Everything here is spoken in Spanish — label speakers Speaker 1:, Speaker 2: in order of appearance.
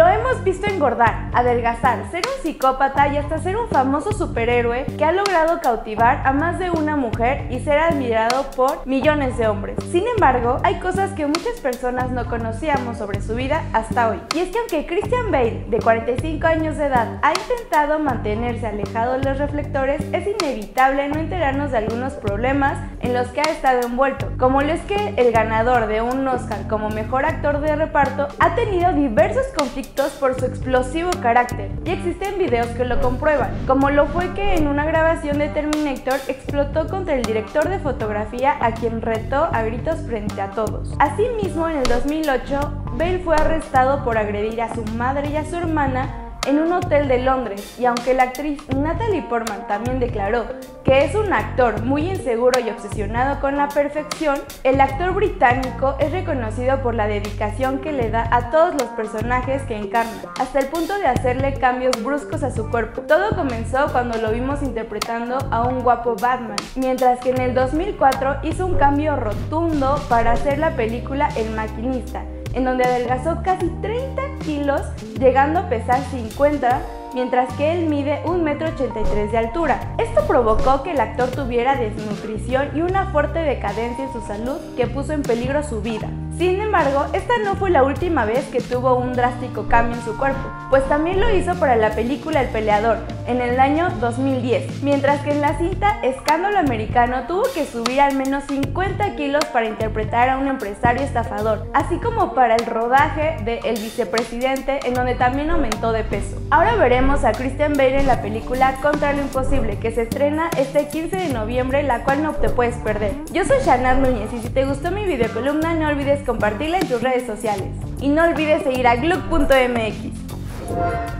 Speaker 1: Lo hemos visto engordar, adelgazar, ser un psicópata y hasta ser un famoso superhéroe que ha logrado cautivar a más de una mujer y ser admirado por millones de hombres. Sin embargo, hay cosas que muchas personas no conocíamos sobre su vida hasta hoy. Y es que aunque Christian Bale, de 45 años de edad, ha intentado mantenerse alejado de los reflectores, es inevitable no enterarnos de algunos problemas en los que ha estado envuelto, como lo es que el ganador de un Oscar como mejor actor de reparto ha tenido diversos conflictos por su explosivo carácter, y existen videos que lo comprueban, como lo fue que en una grabación de Terminator explotó contra el director de fotografía a quien retó a gritos frente a todos. Asimismo, en el 2008, Bale fue arrestado por agredir a su madre y a su hermana en un hotel de Londres y aunque la actriz Natalie Portman también declaró que es un actor muy inseguro y obsesionado con la perfección, el actor británico es reconocido por la dedicación que le da a todos los personajes que encarna, hasta el punto de hacerle cambios bruscos a su cuerpo. Todo comenzó cuando lo vimos interpretando a un guapo Batman, mientras que en el 2004 hizo un cambio rotundo para hacer la película El maquinista, en donde adelgazó casi 30 kilos, llegando a pesar 50 mientras que él mide 1,83m de altura. Esto provocó que el actor tuviera desnutrición y una fuerte decadencia en su salud que puso en peligro su vida. Sin embargo, esta no fue la última vez que tuvo un drástico cambio en su cuerpo, pues también lo hizo para la película El Peleador, en el año 2010, mientras que en la cinta Escándalo Americano tuvo que subir al menos 50 kilos para interpretar a un empresario estafador, así como para el rodaje de El Vicepresidente, en donde también aumentó de peso. Ahora veremos a Christian Bale en la película Contra lo Imposible, que se estrena este 15 de noviembre, la cual no te puedes perder. Yo soy Shanat Núñez y si te gustó mi videocolumna no olvides compartirla en tus redes sociales. Y no olvides seguir a glug.mx.